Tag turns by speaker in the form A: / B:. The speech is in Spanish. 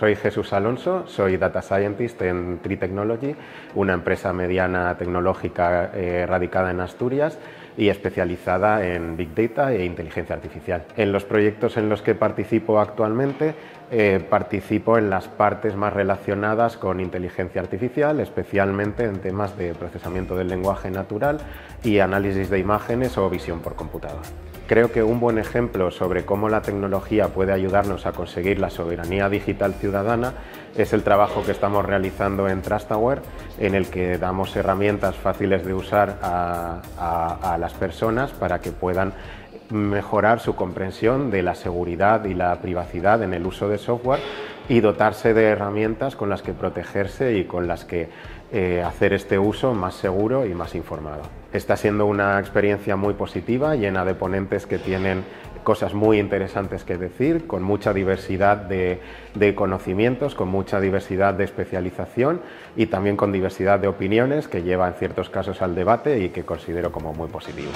A: Soy Jesús Alonso, soy Data Scientist en Tree Technology, una empresa mediana tecnológica eh, radicada en Asturias y especializada en Big Data e inteligencia artificial. En los proyectos en los que participo actualmente, eh, participo en las partes más relacionadas con inteligencia artificial, especialmente en temas de procesamiento del lenguaje natural y análisis de imágenes o visión por computador. Creo que un buen ejemplo sobre cómo la tecnología puede ayudarnos a conseguir la soberanía digital ciudadana es el trabajo que estamos realizando en Trustaware, en el que damos herramientas fáciles de usar a, las personas para que puedan mejorar su comprensión de la seguridad y la privacidad en el uso de software y dotarse de herramientas con las que protegerse y con las que eh, hacer este uso más seguro y más informado. Está siendo una experiencia muy positiva, llena de ponentes que tienen cosas muy interesantes que decir, con mucha diversidad de, de, conocimientos, con mucha diversidad de especialización y también con diversidad de opiniones que lleva en ciertos casos al debate y que considero como muy positivo.